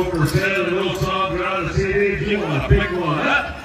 CDs go for sale, the CDs, you want to pick one up.